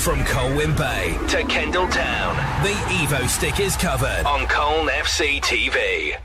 From Colwyn Bay to Kendal Town, the Evo-Stik is covered on Colne FC TV.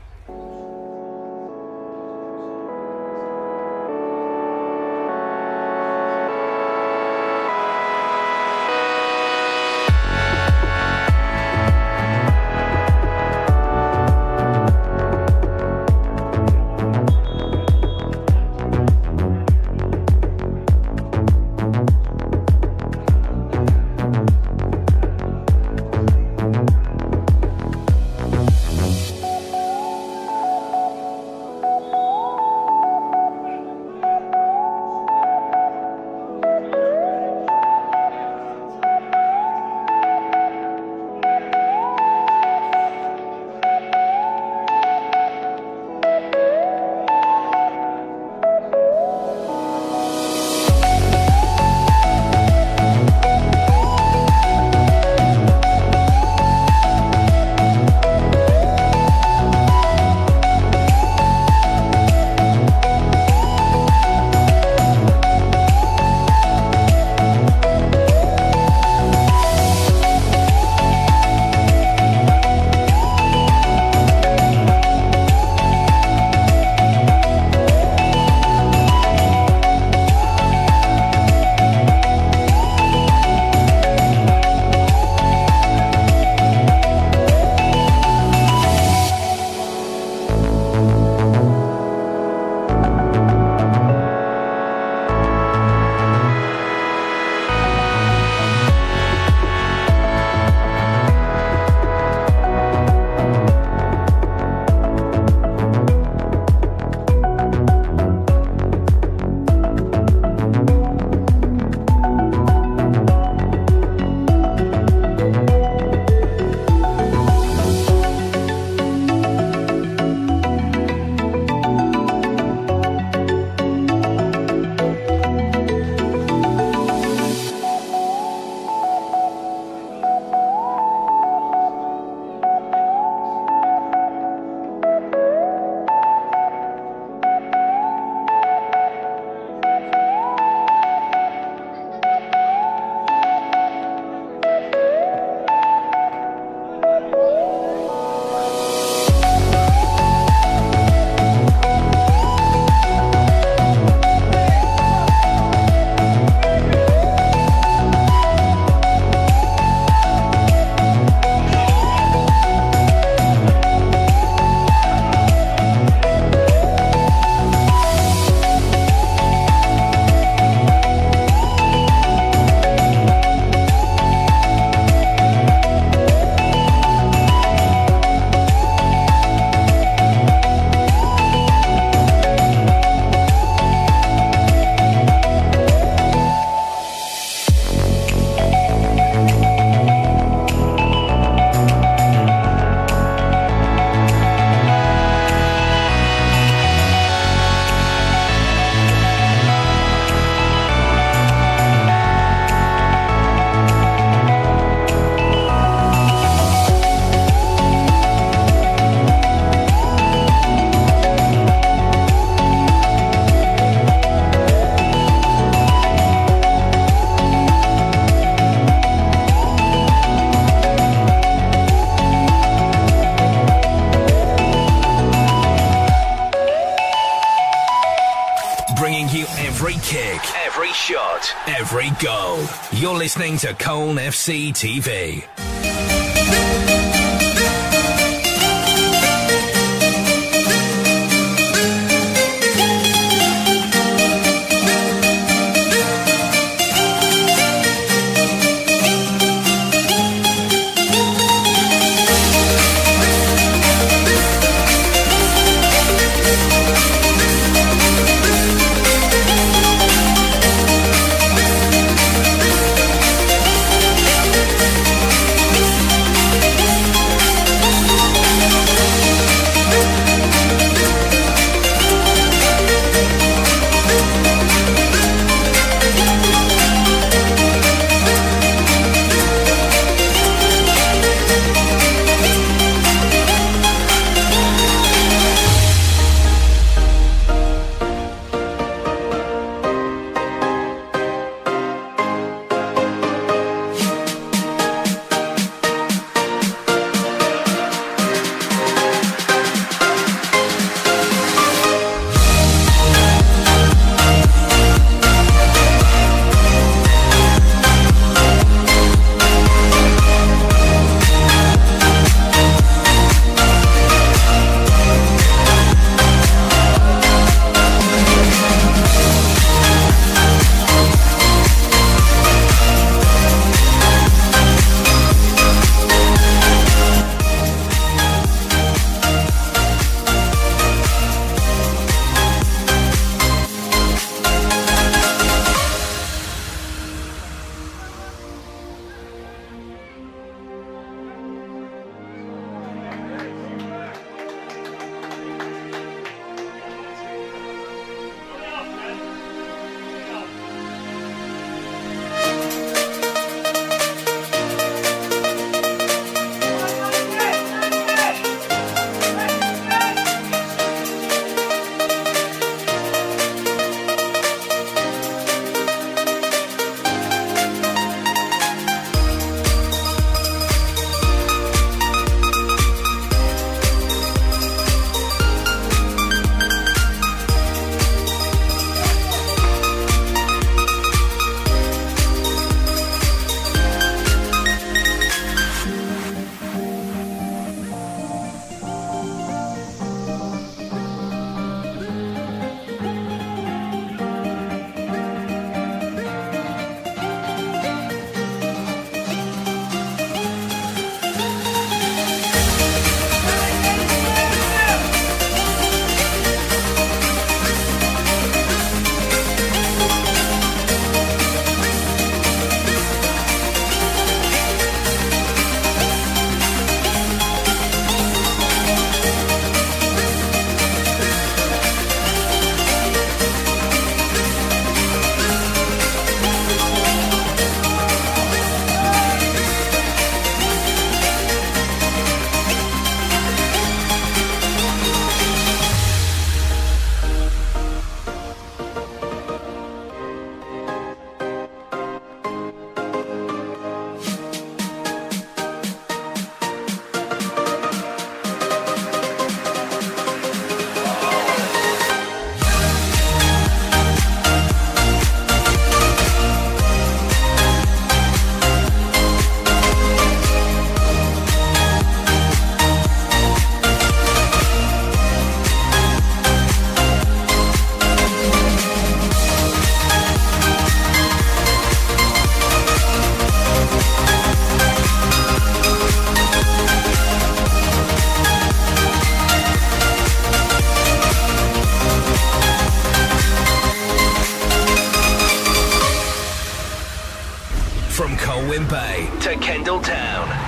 Listening to Colne FC TV.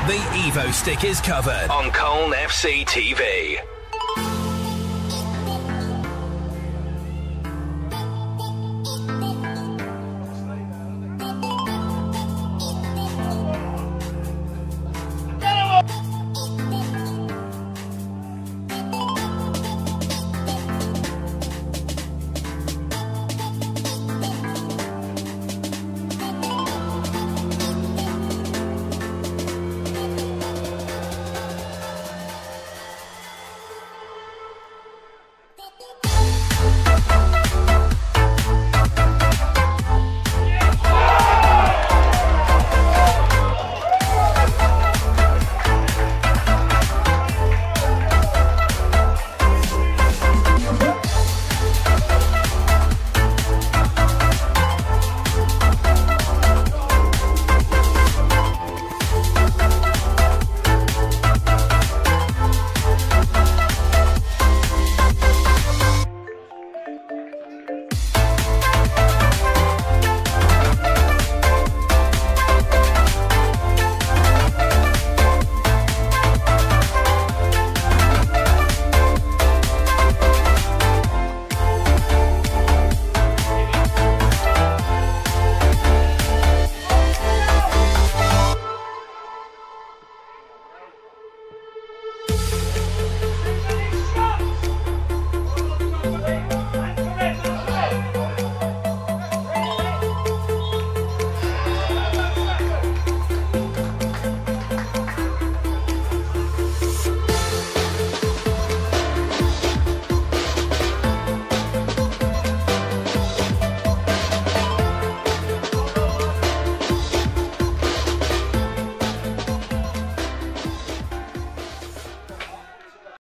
The Evo-Stik is covered on Colne FC TV.